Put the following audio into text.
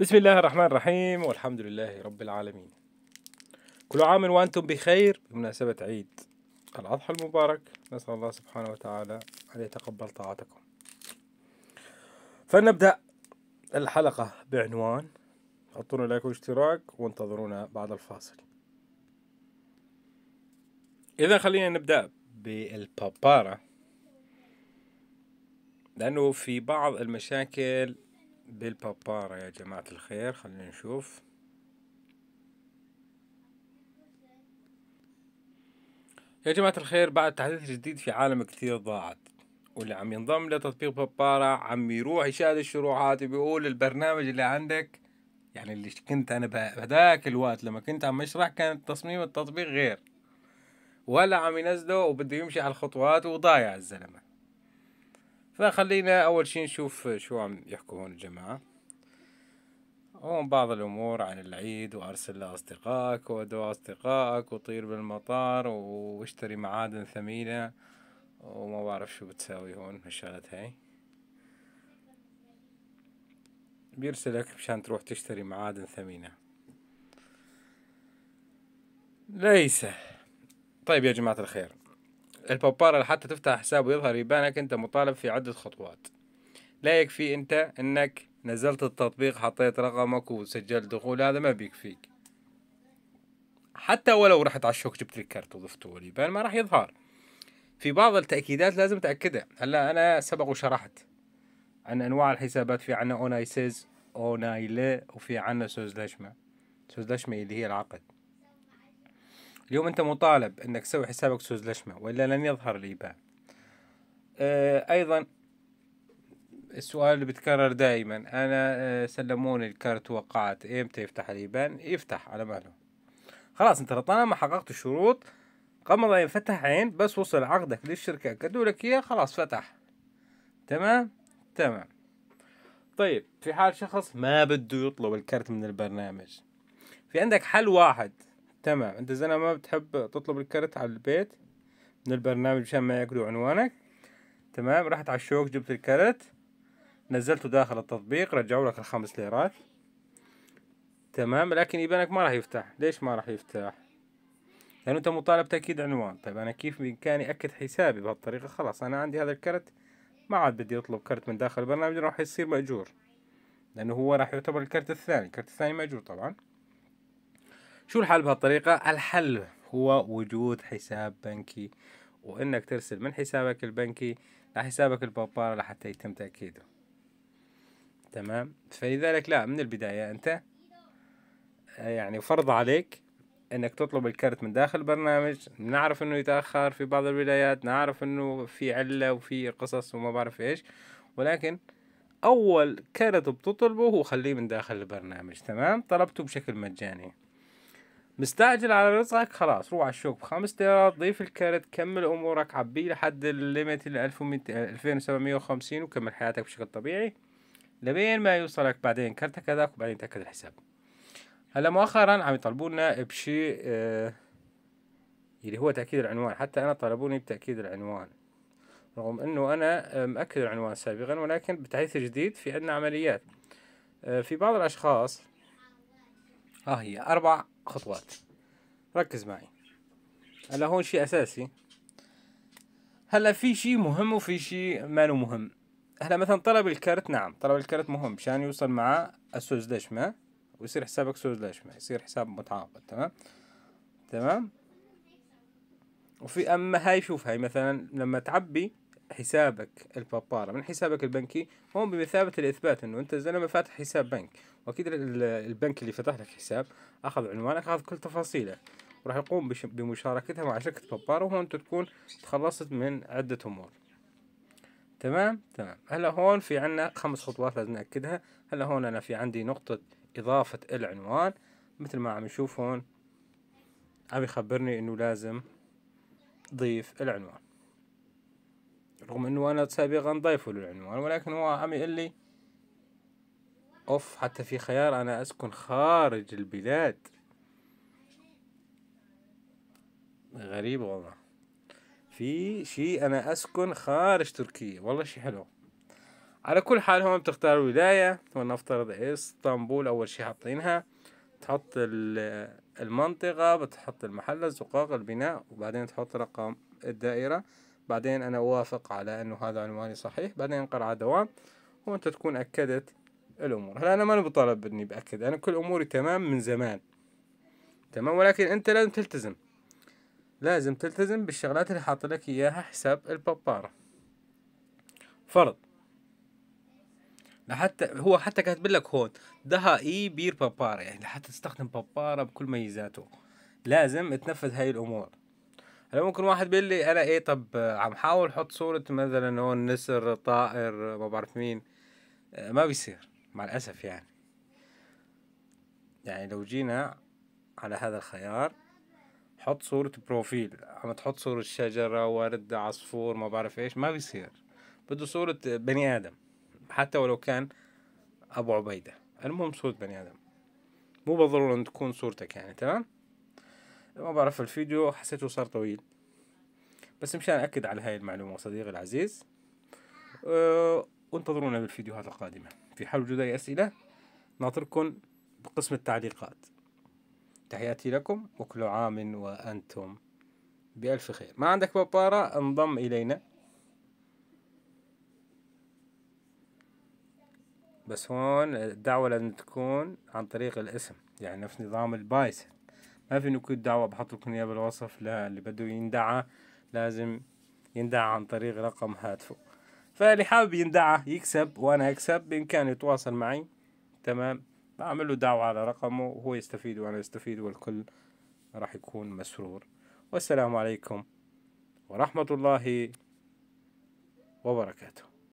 بسم الله الرحمن الرحيم والحمد لله رب العالمين. كل عام وأنتم بخير. بمناسبة عيد الأضحى المبارك نسأل الله سبحانه وتعالى أن يتقبل طاعتكم. فنبدأ الحلقة بعنوان حطونا لايك واشتراك وانتظرونا بعد الفاصل. إذا خلينا نبدأ بالبابارا لأنه في بعض المشاكل بالبابارا يا جماعة الخير خلينا نشوف. يا جماعة الخير بعد تحديث جديد في عالم كثير ضاعت واللي عم ينضم لتطبيق بابارا عم يروح يشاهد الشروحات وبيقول البرنامج اللي عندك يعني اللي كنت أنا بهداك الوقت لما كنت عم أشرح كان تصميم التطبيق غير وهلا عم ينزله وبده يمشي على الخطوات وضايع الزلمة. فخلينا أول شي نشوف شو عم يحكوا هون الجماعة. هون بعض الأمور عن العيد وأرسل لأصدقائك ودعو أصدقائك وطير بالمطار واشتري معادن ثمينة وما بعرف شو بتساوي هون هالشغلات هاي. بيرسلك مشان تروح تشتري معادن ثمينة. ليس. طيب يا جماعة الخير. البابارا لحتى تفتح حساب ويظهر يبانك أنت مطالب في عدة خطوات. لا يكفي أنت أنك نزلت التطبيق حطيت رقمك وسجلت دخول هذا ما بيكفيك. حتى ولو رحت على الشوك جبت لك كرت وضفته ما راح يظهر. في بعض التأكيدات لازم تأكدها. هلا أنا سبق وشرحت عن أنواع الحسابات في عنا أونايسيز أونايلي وفي عنا سوزلشمة سوزلشمة اللي هي العقد. اليوم أنت مطالب أنك تسوي حسابك سوزلشمة وإلا لن يظهر الإيبان آه أيضا السؤال اللي بيتكرر دائما أنا آه سلموني الكارت وقعت. إمتى يفتح الإيبان يفتح على ماله. خلاص أنت طالما حققت الشروط قبل ما ينفتح عين بس وصل عقدك للشركة. كدوا لك إياه خلاص فتح. تمام؟ تمام. طيب في حال شخص ما بده يطلب الكرت من البرنامج في عندك حل واحد. تمام انت زلمه ما بتحب تطلب الكرت على البيت من البرنامج مشان ما ياكلوا عنوانك؟ تمام رحت على الشوك جبت الكرت نزلته داخل التطبيق رجعوا لك الخمس ليرات. تمام لكن يبانك ما راح يفتح. ليش ما راح يفتح؟ لأنه أنت مطالب تأكيد عنوان. طيب أنا كيف بإمكاني أكد حسابي بهالطريقة؟ خلاص أنا عندي هذا الكرت. ما عاد بدي أطلب كرت من داخل البرنامج راح يصير مأجور. لأنه هو راح يعتبر الكرت الثاني. الكرت الثاني مأجور طبعا. شو الحل بهالطريقة؟ الحل هو وجود حساب بنكي وإنك ترسل من حسابك البنكي لحسابك البابارا لحتى يتم تأكيده. تمام؟ فلذلك لا من البداية أنت يعني فرض عليك إنك تطلب الكرت من داخل البرنامج. نعرف إنه يتأخر في بعض الولايات نعرف إنه في علة وفي قصص وما بعرف إيش ولكن أول كرت بتطلبه هو خليه من داخل البرنامج. تمام؟ طلبته بشكل مجاني. مستعجل على رزقك؟ خلاص روح على الشوك. بخمس دولارات ضيف الكرت كمل أمورك عبيه لحد الليمت ال 2750 وكمل حياتك بشكل طبيعي لبين ما يوصلك. بعدين كرتك هذاك وبعدين تأكد الحساب. هلا مؤخرا عم يطلبونا بشيء آه هو تأكيد العنوان. حتى أنا طلبوني بتأكيد العنوان. رغم أنه أنا مأكد العنوان سابقا ولكن بتحديث جديد في عندنا عمليات. آه في بعض الأشخاص ها آه هي أربع خطوات. ركز معي. هلا هون شيء أساسي. هلا في شيء مهم وفي شيء ما مهم. هلا مثلا طلب الكرت نعم طلب الكرت مهم مشان يوصل معاه السوزدشمة ويصير حسابك سوز لاشمة يصير حساب متعاقد تمام؟ تمام؟ وفي أما هاي شوف هاي مثلا لما تعبي حسابك البابارا من حسابك البنكي؟ هون بمثابة الإثبات إنه أنت زلمة فاتح حساب بنك وأكيد البنك اللي فتح لك حساب أخذ عنوانك أخذ كل تفاصيلك وراح يقوم بمشاركتها مع شركة بابارا وهون أنت تكون تخلصت من عدة أمور. تمام؟ تمام. هلا هون في عنا خمس خطوات لازم نأكدها. هلا هون أنا في عندي نقطة إضافة العنوان. مثل ما عم نشوف هون عم يخبرني إنه لازم ضيف العنوان. رغم إنه أنا سابقا ضيفه للعنوان ولكن هو عم يقول لي أوف حتى في خيار أنا أسكن خارج البلاد. غريب والله. في شيء أنا أسكن خارج تركيا. والله شيء حلو. على كل حال هون بتختار ولاية ونفترض إسطنبول. أول شي حاطينها. تحط المنطقة بتحط المحل الزقاق البناء وبعدين تحط رقم الدائرة. بعدين أنا أوافق على أنه هذا عنواني صحيح. بعدين قرعة دوام وأنت تكون أكدت الأمور. هلا أنا ما بطالب إني بأكد. أنا كل أموري تمام من زمان. تمام؟ ولكن أنت لازم تلتزم. لازم تلتزم بالشغلات اللي حاط لك إياها حساب البابارة فرض. لحتى هو حتى كاتب لك هون دها إي بير بابارا يعني لحتى تستخدم بابارا بكل ميزاته. لازم تنفذ هاي الأمور. هلا ممكن واحد بيقول لي أنا إيه طب عم حاول أحط صورة مثلا هون نسر طائر ما بعرف مين. آه، ما بيصير مع الأسف يعني. يعني لو جينا على هذا الخيار حط صورة بروفيل. عم تحط صورة شجرة ورد عصفور ما بعرف إيش ما بيصير. بده صورة بني آدم. حتى ولو كان أبو عبيدة. المهم صورة بني آدم. مو بالضرورة إن تكون صورتك يعني تمام؟ ما بعرف الفيديو حسيته صار طويل. بس مشان أكد على هاي المعلومة صديقي العزيز وانتظرونا بالفيديوهات القادمة. في حال وجود أي أسئلة ناطركم بقسم التعليقات. تحياتي لكم وكل عام وأنتم بألف خير. ما عندك بابارة انضم إلينا. بس هون الدعوة لازم تكون عن طريق الاسم يعني نفس نظام البايس. ما في يكون دعوة بحط لكم إياه بالوصف لا اللي بده يندعى لازم يندعى عن طريق رقم هاتفه. فاللي حابب يندعى يكسب وأنا أكسب بامكانه يتواصل معي تمام؟ بعمل له دعوة على رقمه وهو يستفيد وأنا استفيد والكل راح يكون مسرور. والسلام عليكم ورحمة الله وبركاته.